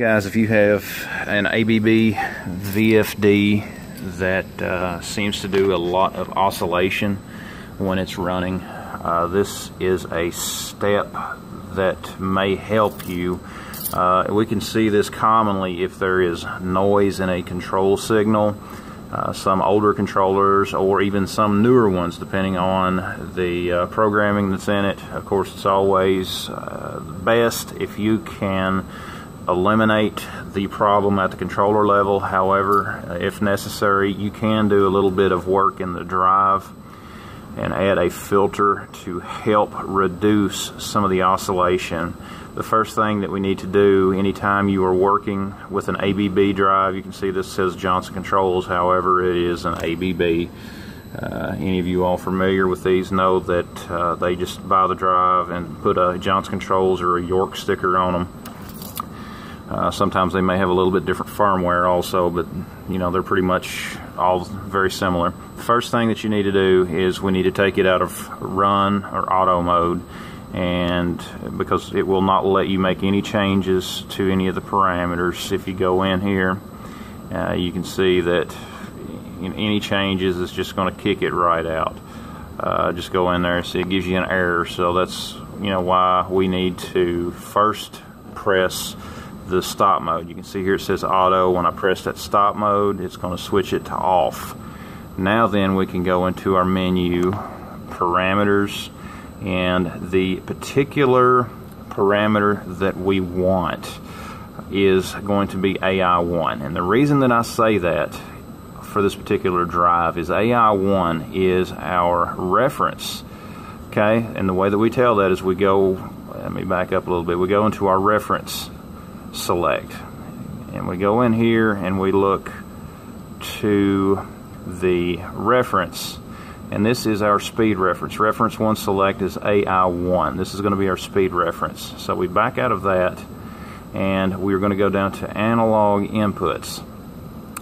Guys, if you have an ABB VFD that uh, seems to do a lot of oscillation when it's running, uh, this is a step that may help you. Uh, we can see this commonly if there is noise in a control signal. Uh, some older controllers or even some newer ones depending on the uh, programming that's in it. Of course, it's always uh, best if you can eliminate the problem at the controller level. However, if necessary, you can do a little bit of work in the drive and add a filter to help reduce some of the oscillation. The first thing that we need to do anytime you are working with an ABB drive, you can see this says Johnson Controls, however it is an ABB. Uh, any of you all familiar with these know that uh, they just buy the drive and put a Johnson Controls or a York sticker on them uh, sometimes they may have a little bit different firmware also, but you know they're pretty much all very similar. First thing that you need to do is we need to take it out of run or auto mode and because it will not let you make any changes to any of the parameters. If you go in here uh, you can see that any changes is just going to kick it right out. Uh, just go in there see it gives you an error. So that's you know why we need to first press the stop mode. You can see here it says auto. When I press that stop mode, it's going to switch it to off. Now then we can go into our menu, parameters, and the particular parameter that we want is going to be AI1. And the reason that I say that for this particular drive is AI1 is our reference. Okay, and the way that we tell that is we go, let me back up a little bit, we go into our reference select. And we go in here and we look to the reference and this is our speed reference. Reference 1 select is AI1. This is going to be our speed reference. So we back out of that and we're going to go down to analog inputs.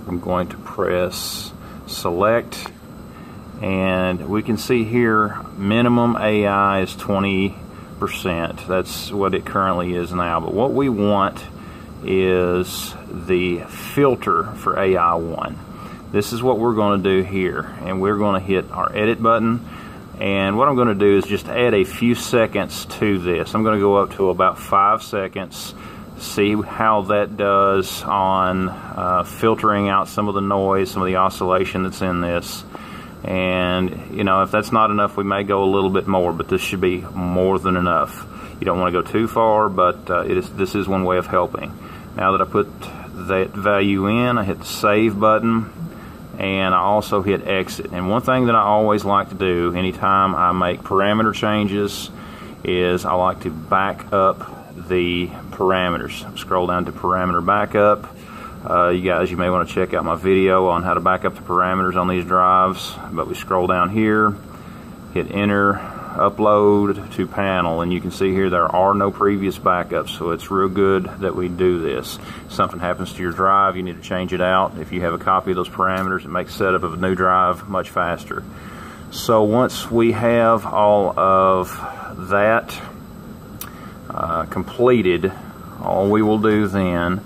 I'm going to press select and we can see here minimum AI is 20%. That's what it currently is now. But what we want is the filter for AI1. This is what we're going to do here and we're going to hit our edit button and what I'm going to do is just add a few seconds to this. I'm going to go up to about five seconds see how that does on uh, filtering out some of the noise, some of the oscillation that's in this. And, you know, if that's not enough, we may go a little bit more, but this should be more than enough. You don't want to go too far, but uh, it is, this is one way of helping. Now that I put that value in, I hit the save button and I also hit exit. And one thing that I always like to do anytime I make parameter changes is I like to back up the parameters. Scroll down to parameter backup. Uh, you guys, you may want to check out my video on how to back up the parameters on these drives. But we scroll down here, hit enter, upload to panel and you can see here there are no previous backups so it's real good that we do this. If something happens to your drive you need to change it out. If you have a copy of those parameters it makes setup of a new drive much faster. So once we have all of that uh, completed all we will do then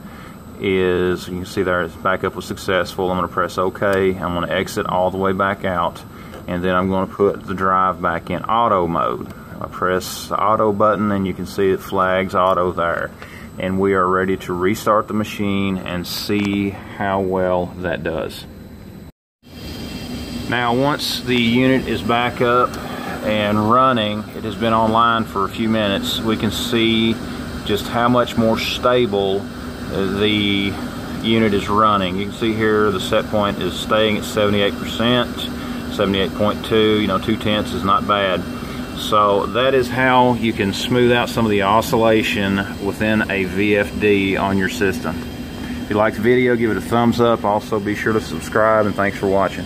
is you can see there backup was successful. I'm going to press OK I'm going to exit all the way back out and then I'm going to put the drive back in auto mode. I press the auto button and you can see it flags auto there. And we are ready to restart the machine and see how well that does. Now once the unit is back up and running, it has been online for a few minutes, we can see just how much more stable the unit is running. You can see here the set point is staying at 78%. 78.2, you know, two tenths is not bad. So that is how you can smooth out some of the oscillation within a VFD on your system. If you like the video, give it a thumbs up. Also, be sure to subscribe, and thanks for watching.